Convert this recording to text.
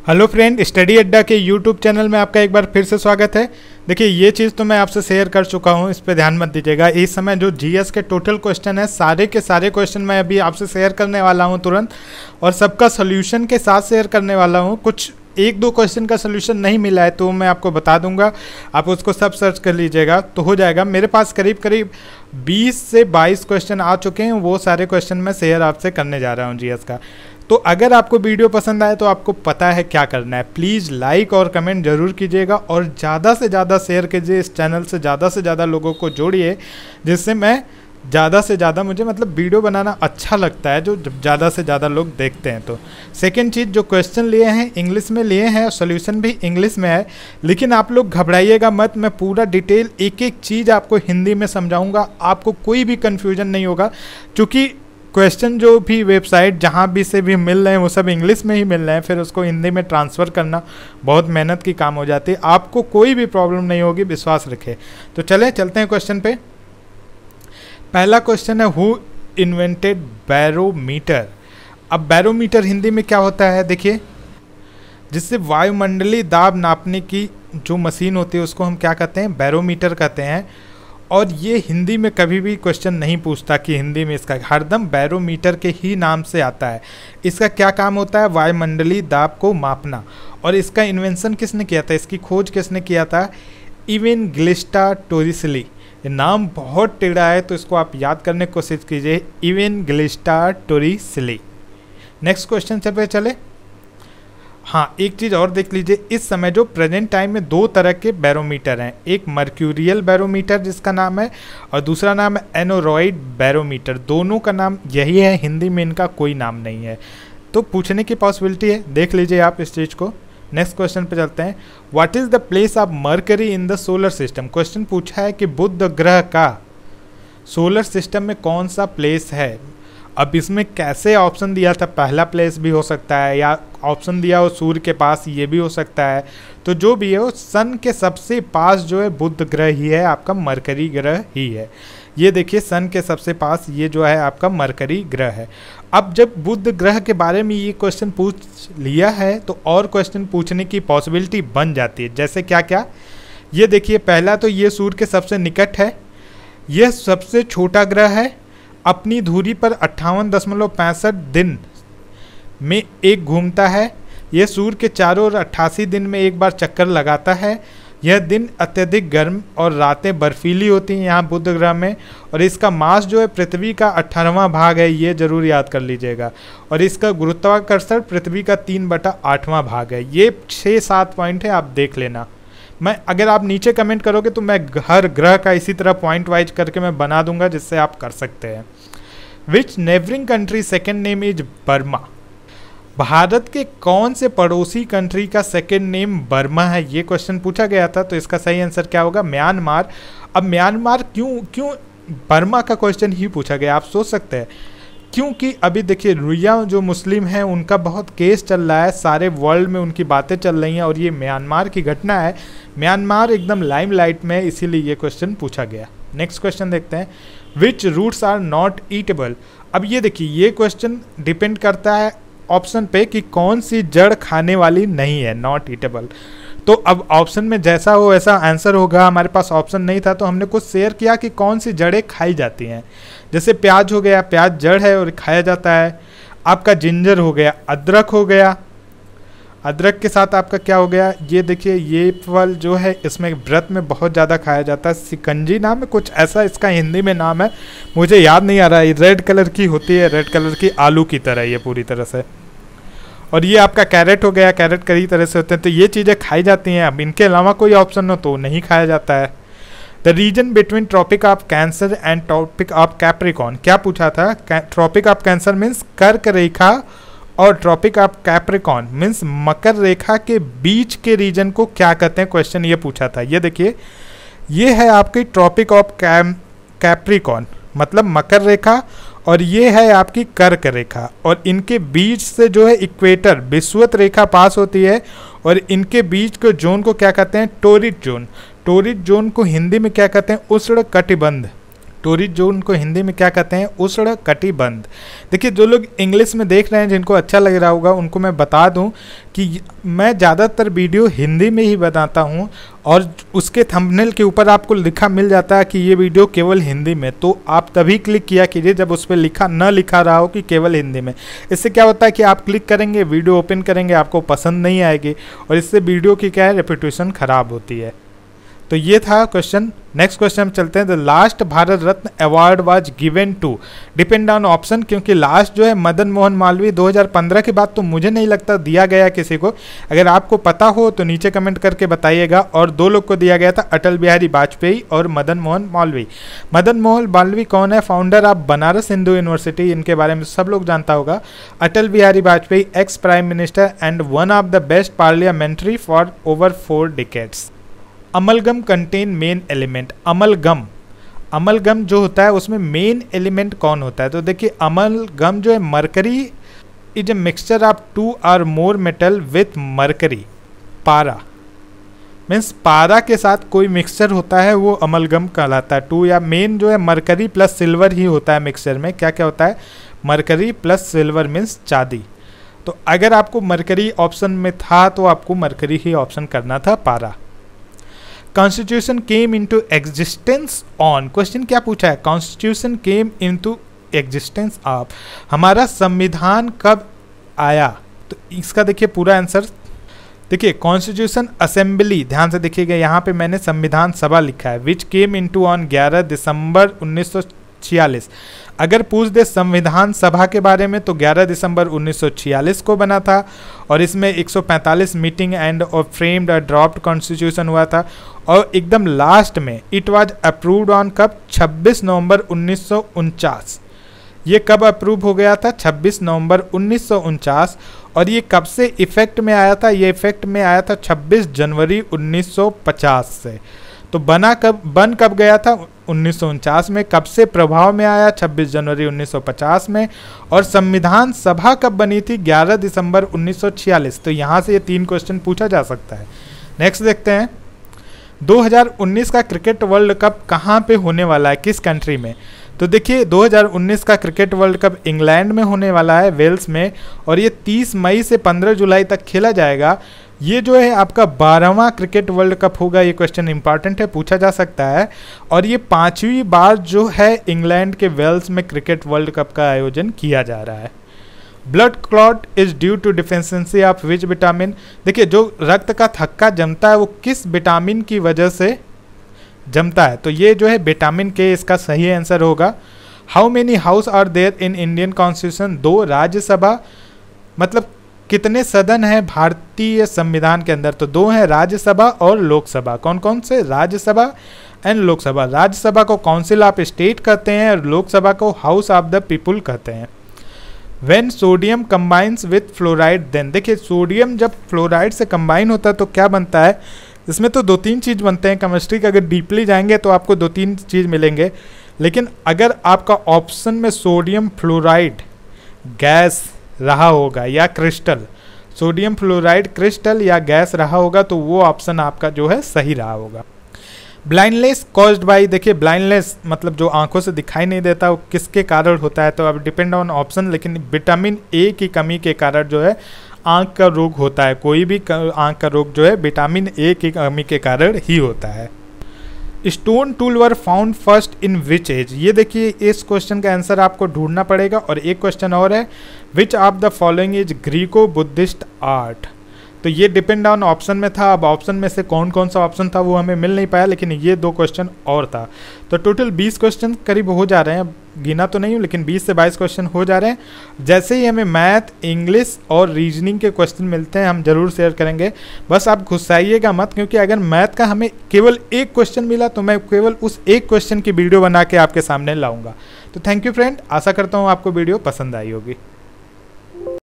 Hello friend, study अड्डा के YouTube channel में आपका एक बार फिर से स्वागत है। देखिए, ये चीज़ तो मैं आपसे शेयर कर चुका हूँ, इस पर ध्यान मत दीजिएगा। इस समय जो जीएस के टोटल क्वेश्चन है, सारे के सारे क्वेश्चन मैं अभी आपसे शेयर करने वाला हूँ तुरंत। और सबका सोल्यूशन के साथ शेयर करने वाला हूँ। कुछ एक दो क्वेश्चन का सोल्यूशन नहीं मिला है तो मैं आपको बता दूँगा। आप उसको सब सर्च कर लीजिएगा तो हो जाएगा। मेरे पास करीब करीब 20 से 22 क्वेश्चन आ चुके हैं, वो सारे क्वेश्चन मैं शेयर आपसे करने जा रहा हूँ जीएस का। तो अगर आपको वीडियो पसंद आए तो आपको पता है क्या करना है। प्लीज़ लाइक और कमेंट ज़रूर कीजिएगा और ज़्यादा से ज़्यादा शेयर कीजिए इस चैनल से, ज़्यादा से ज़्यादा लोगों को जोड़िए, जिससे मैं ज़्यादा से ज़्यादा मुझे मतलब वीडियो बनाना अच्छा लगता है, जो ज़्यादा से ज़्यादा लोग देखते हैं। तो सेकेंड चीज़, जो क्वेश्चन लिए हैं इंग्लिश में लिए हैं सोल्यूशन भी इंग्लिश में है, लेकिन आप लोग घबराइएगा मत, मैं पूरा डिटेल एक एक चीज़ आपको हिंदी में समझाऊँगा, आपको कोई भी कन्फ्यूज़न नहीं होगा, क्योंकि क्वेश्चन जो भी वेबसाइट जहाँ भी से भी मिल रहे हैं, वो सब इंग्लिश में ही मिल रहे हैं, फिर उसको हिंदी में ट्रांसफ़र करना बहुत मेहनत की काम हो जाती है। आपको कोई भी प्रॉब्लम नहीं होगी, विश्वास रखें तो चलें, चलते हैं क्वेश्चन पे। पहला क्वेश्चन है हु इन्वेंटेड बैरोमीटर अब बैरोमीटर हिंदी में क्या होता है, देखिए। जिससे वायुमंडलीय दाब नापने की जो मशीन होती है, उसको हम क्या कहते हैं? बैरोमीटर कहते हैं। और ये हिंदी में कभी भी क्वेश्चन नहीं पूछता कि हिंदी में इसका हरदम बैरोमीटर के ही नाम से आता है। इसका क्या काम होता है? वायुमंडलीय दाब को मापना। और इसका इन्वेंशन किसने किया था? इसकी खोज किसने किया था? Evangelista Torricelli. नाम बहुत टेढ़ा है तो इसको आप याद करने की कोशिश कीजिए। Evangelista Torricelli. नेक्स्ट क्वेश्चन चल पे चले। हाँ एक चीज़ और देख लीजिए, इस समय जो प्रेजेंट टाइम में दो तरह के बैरोमीटर हैं। एक मर्क्यूरियल बैरोमीटर जिसका नाम है, और दूसरा नाम है एनोरॉइड बैरोमीटर दोनों का नाम यही है, हिंदी में इनका कोई नाम नहीं है। तो पूछने की पॉसिबिलिटी है, देख लीजिए आप इस चीज़ को। नेक्स्ट क्वेश्चन पे चलते हैं। What is the place of Mercury in the solar system question पूछा है कि बुद्ध ग्रह का सोलर सिस्टम में कौन सा प्लेस है? अब इसमें कैसे ऑप्शन दिया था? पहला प्लेस भी हो सकता है, या ऑप्शन दिया हो सूर्य के पास, ये भी हो सकता है। तो जो भी है, वो सन के सबसे पास जो है बुद्ध ग्रह ही है, आपका मरकरी ग्रह ही है। ये देखिए सन के सबसे पास ये जो है, आपका मरकरी ग्रह है। अब जब बुद्ध ग्रह के बारे में ये क्वेश्चन पूछ लिया है तो और क्वेश्चन पूछने की पॉसिबिलिटी बन जाती है। जैसे क्या क्या ये देखिए, पहला तो ये सूर्य के सबसे निकट है। यह सबसे छोटा ग्रह है। अपनी धुरी पर अट्ठावन दशमलव पैंसठ दिन में एक घूमता है। यह सूर्य के चारों ओर अट्ठासी दिन में एक बार चक्कर लगाता है। यह दिन अत्यधिक गर्म और रातें बर्फीली होती हैं यहाँ बुध ग्रह में। और इसका मास जो है पृथ्वी का अट्ठारहवा भाग है, ये ज़रूर याद कर लीजिएगा। और इसका गुरुत्वाकर्षण पृथ्वी का तीन बटा आठवां भाग है। ये छः सात पॉइंट है, आप देख लेना। मैं, अगर आप नीचे कमेंट करोगे तो मैं हर ग्रह का इसी तरह पॉइंट वाइज करके मैं बना दूँगा जिससे आप कर सकते हैं। Which neighbouring country second name is Burma Bharat के कौन से पड़ोसी कंट्री का सेकेंड नेम बर्मा है? ये क्वेश्चन पूछा गया था तो इसका सही आंसर क्या होगा? म्यांमार अब म्यांमार क्यों क्यों बर्मा का क्वेश्चन ही पूछा गया? आप सोच सकते हैं। क्योंकि अभी देखिए, रुया जो मुस्लिम हैं, उनका बहुत केस चल रहा है। सारे वर्ल्ड में उनकी बातें चल रही हैं और ये म्यांमार की घटना है। म्यांमार एकदम लाइम लाइट में, इसीलिए ये क्वेश्चन पूछा गया। नेक्स्ट क्वेश्चन देखते हैं। Which roots are not eatable अब ये देखिए, ये क्वेश्चन डिपेंड करता है ऑप्शन पे कि कौन सी जड़ खाने वाली नहीं है नॉट ईटेबल तो अब ऑप्शन में जैसा हो वैसा आंसर होगा, हमारे पास ऑप्शन नहीं था तो हमने कुछ शेयर किया कि कौन सी जड़ें खाई जाती हैं। जैसे प्याज हो गया, प्याज जड़ है और खाया जाता है। आपका जिंजर हो गया, अदरक हो गया। अदरक के साथ आपका क्या हो गया? ये देखिए, ये फल जो है, इसमें व्रत में बहुत ज़्यादा खाया जाता है। सिकंजी नाम है कुछ ऐसा, इसका हिंदी में नाम है, मुझे याद नहीं आ रहा है। रेड कलर की होती है रेड कलर की आलू की तरह, ये पूरी तरह से। और ये आपका कैरेट हो गया कैरेट कई तरह से होते हैं तो ये चीज़ें खाई जाती हैं। अब इनके अलावा कोई ऑप्शन हो तो नहीं खाया जाता है। The region between tropic of cancer and tropic of Capricorn क्या पूछा था? ट्रॉपिक ऑफ़ कैंसर मीन्स कर्क रेखा और ट्रॉपिक ऑफ़ कैप्रिकॉन मीन्स मकर रेखा के बीच के रीजन को क्या कहते हैं? क्वेश्चन ये पूछा था। ये देखिए, ये है आपकी ट्रॉपिक ऑफ़ कैम कैप्रिकॉन मतलब मकर रेखा और ये है आपकी कर्क रेखा। और इनके बीच से जो है इक्वेटर विश्वत रेखा पास होती है और इनके बीच के जोन को क्या कहते हैं? टोरिट जोन। टोरिट जोन को हिंदी में क्या कहते हैं? उष्ण कटिबंध टोरिड जोन को हिंदी में क्या कहते हैं, उष्ण कटिबंध। देखिए, जो लोग इंग्लिश में देख रहे हैं, जिनको अच्छा लग रहा होगा, उनको मैं बता दूँ कि मैं ज़्यादातर वीडियो हिंदी में ही बनाता हूँ और उसके थंबनेल के ऊपर आपको लिखा मिल जाता है कि ये वीडियो केवल हिंदी में। तो आप तभी क्लिक किया कीजिए जब उस पर लिखा, न लिखा रहा हो कि केवल हिंदी में। इससे क्या होता है कि आप क्लिक करेंगे, वीडियो ओपन करेंगे, आपको पसंद नहीं आएगी और इससे वीडियो की क्या है, रेपुटेशन ख़राब होती है। तो ये था क्वेश्चन नेक्स्ट क्वेश्चन हम चलते हैं. The last Bharat Ratna award was given to depend on option क्योंकि लास्ट जो है मदन मोहन मालवीय 2015 के बाद तो मुझे नहीं लगता दिया गया किसी को. अगर आपको पता हो तो नीचे कमेंट करके बताइएगा और दो लोग को दिया गया था अटल बिहारी वाजपेयी और मदन मोहन मालवीय. मदन मोहन मालवीय कौन है? Founder of Banaras Hindu university इनके बारे में सब लोग जानता होगा. Atal Bihari Vajpayee ex prime minister and one of the best parliamentary for over four decades amalgam contain main element amalgam. Amalgam जो होता है, उसमें मेन एलिमेंट कौन होता है? तो देखिए, अमलगम जो है mercury is a mixture of two or more metal with mercury पारा मीन्स पारा के साथ कोई मिक्सचर होता है, वो अमलगम कहलाता है। टू या मेन जो है मरकरी प्लस सिल्वर ही होता है मिक्सचर में। क्या क्या होता है? मरकरी प्लस सिल्वर मीन्स चांदी। तो अगर आपको मरकरी ऑप्शन में था तो आपको मरकरी ही ऑप्शन करना था पारा constitution came into existence on question क्या पूछा है? Constitution came into existence of हमारा संविधान कब आया? तो इसका देखिए पूरा आंसर देखिए कॉन्स्टिट्यूशन असेंबली ध्यान से देखिएगा, यहाँ पे मैंने संविधान सभा लिखा है विच केम इनटू ऑन 11 दिसंबर 1946 अगर पूछ दे संविधान सभा के बारे में तो 11 दिसंबर 1946 को बना था, और इसमें 145 मीटिंग एंड और फ्रेम्ड और ड्रॉप्ड कॉन्स्टिट्यूशन हुआ था, और एकदम लास्ट में, इट वाज अप्रूव्ड ऑन कब? 26 नवंबर उन्नीस सौ उनचास। ये कब अप्रूव हो गया था? 26 नवंबर उन्नीस सौ उनचास, और ये कब से इफ़ेक्ट में आया था? ये इफ़ेक्ट में आया था 26 जनवरी 1950 से। तो बना कब, बन कब गया था? उन्नीस में कब से प्रभाव में आया? 26 जनवरी 1950 में। और संविधान सभा कब बनी थी? 11 दिसंबर 1946 तो यहाँ से ये तीन क्वेश्चन पूछा जा सकता है। नेक्स्ट देखते हैं। 2019 का क्रिकेट वर्ल्ड कप कहाँ पे होने वाला है? किस कंट्री में? तो देखिए 2019 का क्रिकेट वर्ल्ड कप इंग्लैंड में होने वाला है, वेल्स में। और ये 30 मई से 15 जुलाई तक खेला जाएगा। ये जो है आपका बारहवां क्रिकेट वर्ल्ड कप होगा, ये क्वेश्चन इंपॉर्टेंट है, पूछा जा सकता है। और ये पांचवी बार जो है इंग्लैंड के वेल्स में क्रिकेट वर्ल्ड कप का आयोजन किया जा रहा है। Blood clot is due to deficiency of which vitamin? देखिए, जो रक्त का थक्का जमता है, वो किस विटामिन की वजह से जमता है? तो ये जो है विटामिन के इसका सही आंसर होगा। How many house are there in Indian constitution दो राज्यसभा मतलब कितने सदन हैं भारतीय संविधान के अंदर? तो दो हैं राज्यसभा और लोकसभा। कौन कौन से? राज्यसभा एंड लोकसभा। राज्यसभा को काउंसिल ऑफ़ स्टेट कहते हैं और लोकसभा को हाउस ऑफ़ द पीपुल कहते हैं। When sodium combines with fluoride then देखिए सोडियम जब फ्लोराइड से कंबाइन होता है तो क्या बनता है? इसमें तो दो तीन चीज़ बनते हैं। केमिस्ट्री के अगर डीपली जाएँगे तो आपको दो तीन चीज़ मिलेंगे। लेकिन अगर आपका ऑप्शन में सोडियम फ्लोराइड गैस रहा होगा या क्रिस्टल। सोडियम फ्लोराइड क्रिस्टल या गैस रहा होगा तो वो ऑप्शन आपका जो है सही रहा होगा। ब्लाइंडनेस कॉज्ड बाई देखिए, ब्लाइंडनेस मतलब जो आँखों से दिखाई नहीं देता, वो किसके कारण होता है? तो अब डिपेंड ऑन ऑप्शन लेकिन विटामिन ए की कमी के कारण जो है आँख का रोग होता है। कोई भी आँख का रोग जो है विटामिन ए की कमी के कारण ही होता है। Stone tool were found first in which age? ये देखिए, इस क्वेश्चन का आंसर आपको ढूंढना पड़ेगा और एक क्वेश्चन और है। Which of the following is Greco Buddhist art? तो ये डिपेंड ऑन ऑप्शन में था। अब ऑप्शन में से कौन कौन सा ऑप्शन था वो हमें मिल नहीं पाया, लेकिन ये दो क्वेश्चन और था। तो टोटल 20 क्वेश्चन करीब हो जा रहे हैं। गिना तो नहीं हूँ, लेकिन 20 से 22 क्वेश्चन हो जा रहे हैं। जैसे ही हमें मैथ इंग्लिश और रीजनिंग के क्वेश्चन मिलते हैं, हम ज़रूर शेयर करेंगे। बस आप घुसाइएगा मत, क्योंकि अगर मैथ का हमें केवल एक क्वेश्चन मिला तो मैं केवल उस एक क्वेश्चन की वीडियो बना के आपके सामने लाऊँगा। तो थैंक यू फ्रेंड आशा करता हूँ आपको वीडियो पसंद आई होगी।